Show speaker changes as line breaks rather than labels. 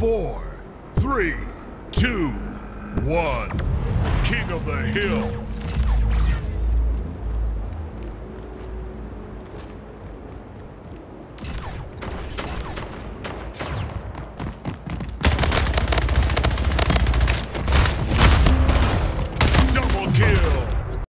four, three, two, one. King of the Hill